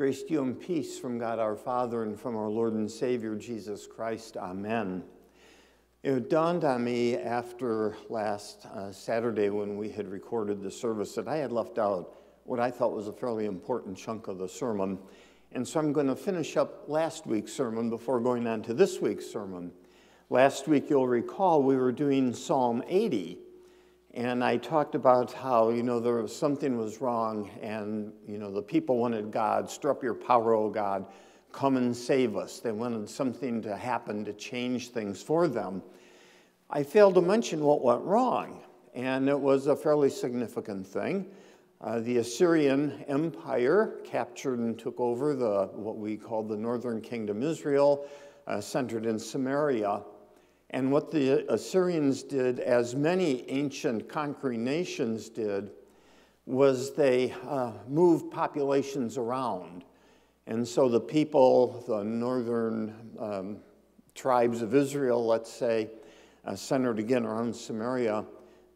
Grace to you and peace from God our Father and from our Lord and Savior Jesus Christ. Amen. It dawned on me after last uh, Saturday when we had recorded the service that I had left out what I thought was a fairly important chunk of the sermon. And so I'm going to finish up last week's sermon before going on to this week's sermon. Last week, you'll recall, we were doing Psalm 80. And I talked about how, you know, there was something was wrong, and, you know, the people wanted God, stir up your power, O God, come and save us. They wanted something to happen to change things for them. I failed to mention what went wrong, and it was a fairly significant thing. Uh, the Assyrian Empire captured and took over the, what we call the northern kingdom Israel, uh, centered in Samaria. And what the Assyrians did, as many ancient conquering nations did, was they uh, moved populations around. And so the people, the northern um, tribes of Israel, let's say, uh, centered again around Samaria,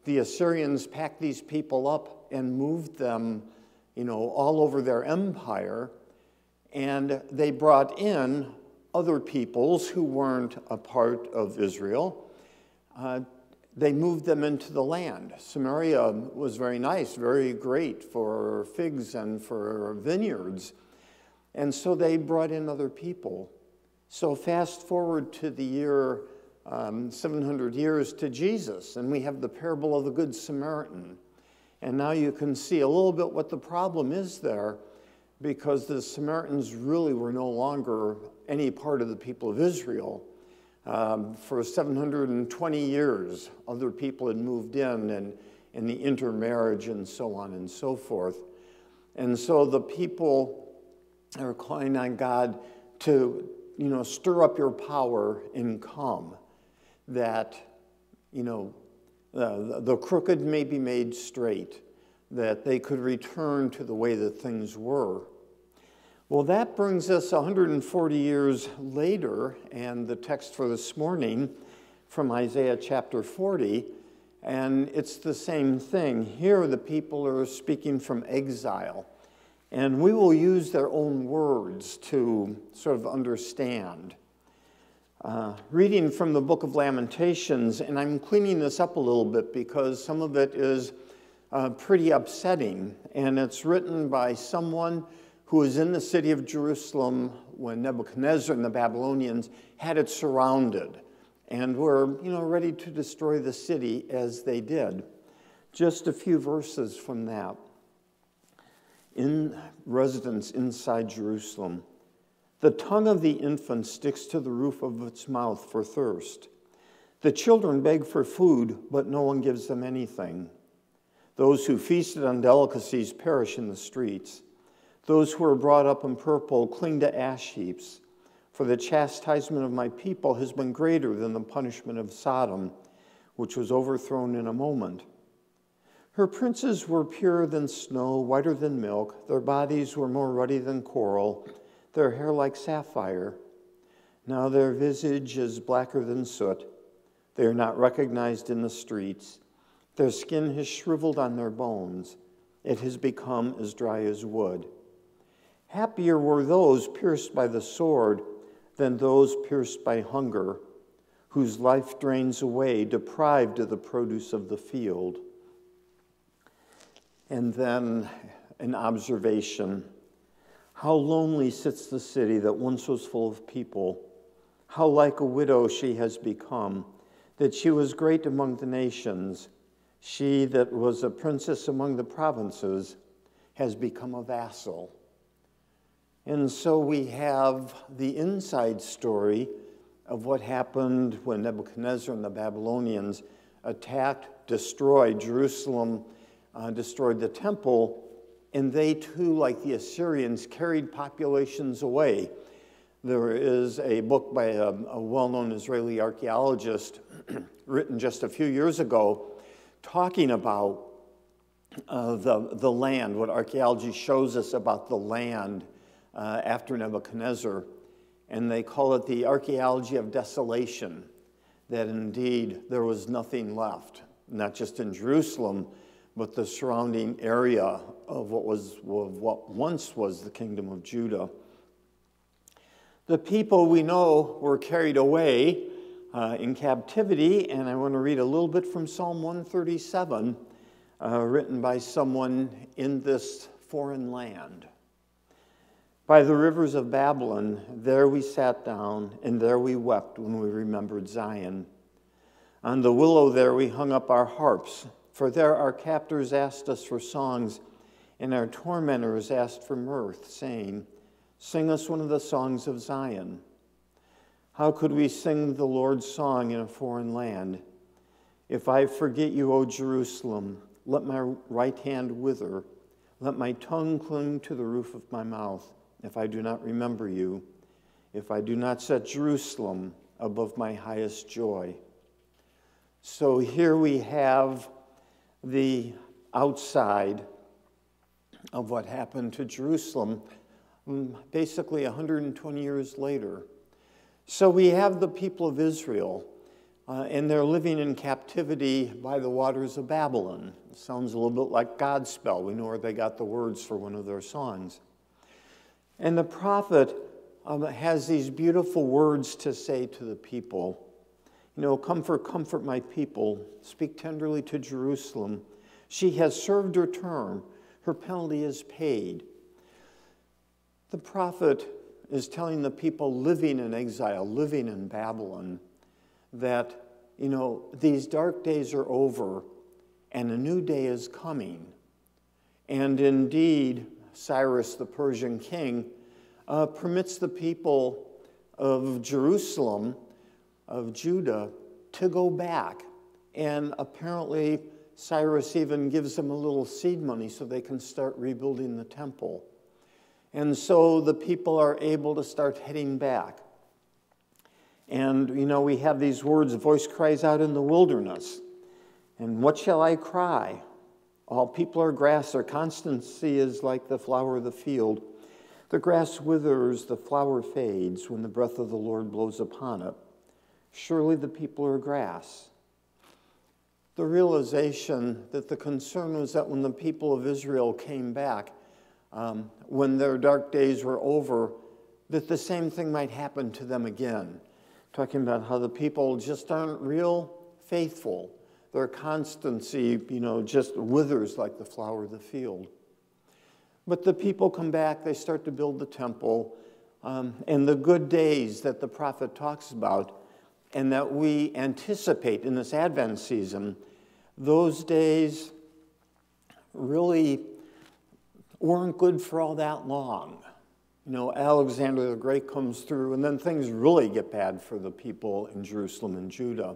the Assyrians packed these people up and moved them, you know, all over their empire. And they brought in other peoples who weren't a part of Israel. Uh, they moved them into the land. Samaria was very nice, very great for figs and for vineyards. And so they brought in other people. So, fast forward to the year um, 700 years to Jesus, and we have the parable of the Good Samaritan. And now you can see a little bit what the problem is there because the Samaritans really were no longer any part of the people of Israel. Um, for 720 years, other people had moved in and, and the intermarriage and so on and so forth. And so the people are calling on God to, you know, stir up your power and come, that, you know, the, the crooked may be made straight, that they could return to the way that things were. Well, that brings us 140 years later, and the text for this morning from Isaiah chapter 40, and it's the same thing. Here, the people are speaking from exile, and we will use their own words to sort of understand. Uh, reading from the book of Lamentations, and I'm cleaning this up a little bit because some of it is uh, pretty upsetting, and it's written by someone who was in the city of Jerusalem when Nebuchadnezzar and the Babylonians had it surrounded and were, you know, ready to destroy the city as they did. Just a few verses from that. In residence inside Jerusalem, the tongue of the infant sticks to the roof of its mouth for thirst. The children beg for food, but no one gives them anything. Those who feasted on delicacies perish in the streets. Those who are brought up in purple cling to ash heaps. For the chastisement of my people has been greater than the punishment of Sodom, which was overthrown in a moment. Her princes were purer than snow, whiter than milk. Their bodies were more ruddy than coral, their hair like sapphire. Now their visage is blacker than soot. They are not recognized in the streets. Their skin has shriveled on their bones. It has become as dry as wood. Happier were those pierced by the sword than those pierced by hunger, whose life drains away, deprived of the produce of the field. And then an observation How lonely sits the city that once was full of people. How like a widow she has become, that she was great among the nations. She that was a princess among the provinces has become a vassal. And so we have the inside story of what happened when Nebuchadnezzar and the Babylonians attacked, destroyed Jerusalem, uh, destroyed the temple, and they too, like the Assyrians, carried populations away. There is a book by a, a well known Israeli archaeologist written just a few years ago talking about uh, the, the land, what archaeology shows us about the land uh, after Nebuchadnezzar, and they call it the archaeology of desolation, that indeed there was nothing left, not just in Jerusalem, but the surrounding area of what, was, of what once was the kingdom of Judah. The people we know were carried away uh, in captivity, and I want to read a little bit from Psalm 137, uh, written by someone in this foreign land. By the rivers of Babylon, there we sat down, and there we wept when we remembered Zion. On the willow there we hung up our harps, for there our captors asked us for songs, and our tormentors asked for mirth, saying, Sing us one of the songs of Zion. How could we sing the Lord's song in a foreign land? If I forget you, O Jerusalem, let my right hand wither, let my tongue cling to the roof of my mouth, if I do not remember you, if I do not set Jerusalem above my highest joy. So here we have the outside of what happened to Jerusalem mm, basically 120 years later. So we have the people of Israel, uh, and they're living in captivity by the waters of Babylon. It sounds a little bit like Godspell. We know where they got the words for one of their songs. And the prophet um, has these beautiful words to say to the people. You know, comfort, comfort my people. Speak tenderly to Jerusalem. She has served her term, her penalty is paid. The prophet is telling the people living in exile, living in Babylon, that, you know, these dark days are over and a new day is coming. And indeed, Cyrus, the Persian king, uh, permits the people of Jerusalem, of Judah, to go back. And apparently, Cyrus even gives them a little seed money so they can start rebuilding the temple. And so the people are able to start heading back. And, you know, we have these words a voice cries out in the wilderness. And what shall I cry? All people are grass, their constancy is like the flower of the field. The grass withers, the flower fades when the breath of the Lord blows upon it. Surely the people are grass. The realization that the concern was that when the people of Israel came back, um, when their dark days were over, that the same thing might happen to them again. Talking about how the people just aren't real faithful. Their constancy, you know, just withers like the flower of the field. But the people come back, they start to build the temple, um, and the good days that the prophet talks about and that we anticipate in this Advent season, those days really weren't good for all that long. You know, Alexander the Great comes through, and then things really get bad for the people in Jerusalem and Judah.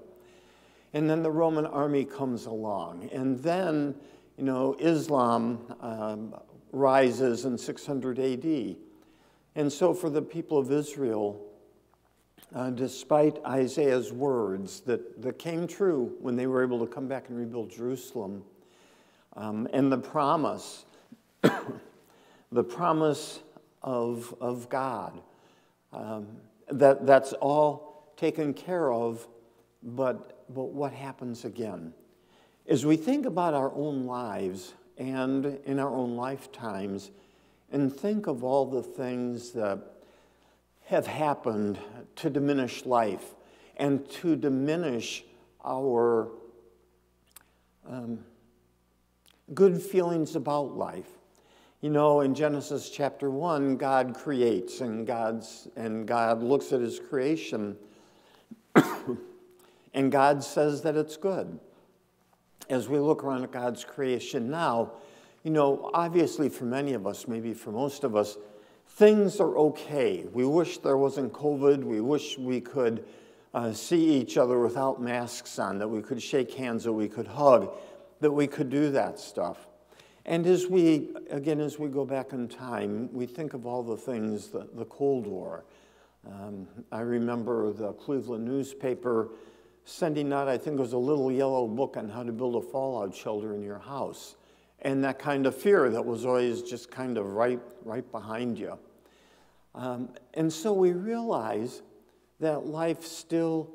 And then the Roman army comes along. And then, you know, Islam um, rises in 600 AD. And so for the people of Israel, uh, despite Isaiah's words that, that came true when they were able to come back and rebuild Jerusalem, um, and the promise the promise of, of God. Um, that, that's all taken care of, but, but what happens again? As we think about our own lives and in our own lifetimes, and think of all the things that have happened to diminish life and to diminish our um, good feelings about life. You know, in Genesis chapter 1, God creates and, God's, and God looks at his creation and God says that it's good. As we look around at God's creation now, you know, obviously for many of us, maybe for most of us, things are okay. We wish there wasn't COVID. We wish we could uh, see each other without masks on, that we could shake hands, that we could hug, that we could do that stuff. And as we, again, as we go back in time, we think of all the things, the, the Cold War. Um, I remember the Cleveland newspaper sending out, I think was a little yellow book on how to build a fallout shelter in your house. And that kind of fear that was always just kind of right, right behind you. Um, and so we realize that life still,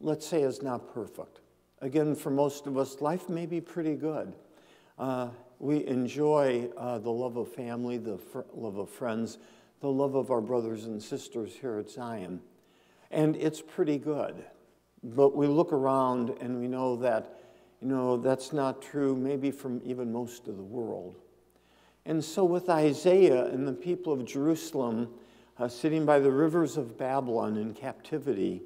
let's say, is not perfect. Again, for most of us, life may be pretty good. Uh, we enjoy uh, the love of family, the love of friends, the love of our brothers and sisters here at Zion. And it's pretty good. But we look around and we know that, you know, that's not true maybe from even most of the world. And so with Isaiah and the people of Jerusalem uh, sitting by the rivers of Babylon in captivity,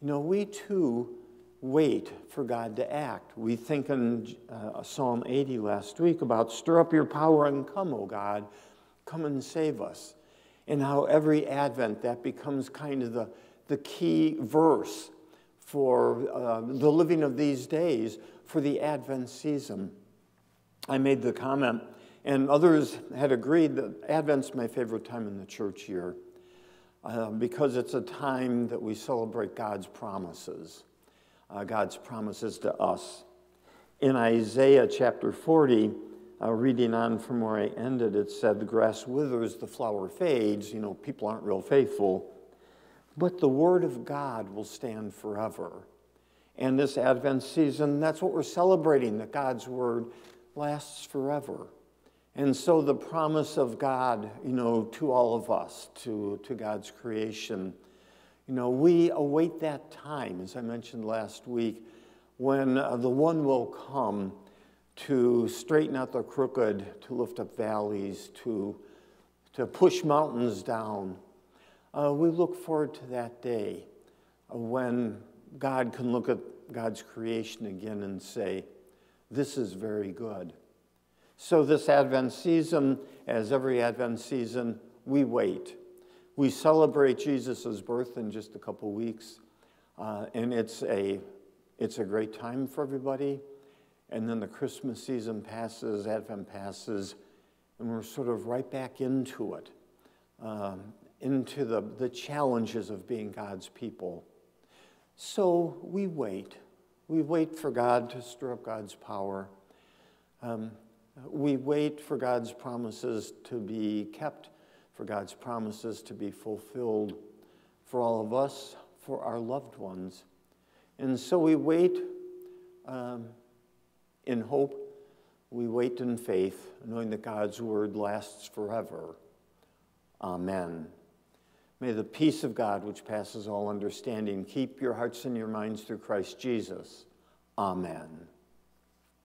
you know, we too wait for God to act. We think in uh, Psalm 80 last week about stir up your power and come, O God, come and save us. And how every Advent that becomes kind of the, the key verse for uh, the living of these days for the Advent season. I made the comment, and others had agreed that Advent's my favorite time in the church year uh, because it's a time that we celebrate God's promises uh, God's promises to us. In Isaiah chapter 40, uh, reading on from where I ended, it said, The grass withers, the flower fades. You know, people aren't real faithful. But the word of God will stand forever. And this Advent season, that's what we're celebrating, that God's word lasts forever. And so the promise of God, you know, to all of us, to, to God's creation, you know, we await that time, as I mentioned last week, when uh, the one will come to straighten out the crooked, to lift up valleys, to, to push mountains down. Uh, we look forward to that day uh, when God can look at God's creation again and say, This is very good. So, this Advent season, as every Advent season, we wait. We celebrate Jesus' birth in just a couple weeks, uh, and it's a, it's a great time for everybody. And then the Christmas season passes, Advent passes, and we're sort of right back into it, um, into the, the challenges of being God's people. So we wait. We wait for God to stir up God's power. Um, we wait for God's promises to be kept for God's promises to be fulfilled for all of us, for our loved ones. And so we wait um, in hope, we wait in faith, knowing that God's word lasts forever. Amen. May the peace of God, which passes all understanding, keep your hearts and your minds through Christ Jesus. Amen.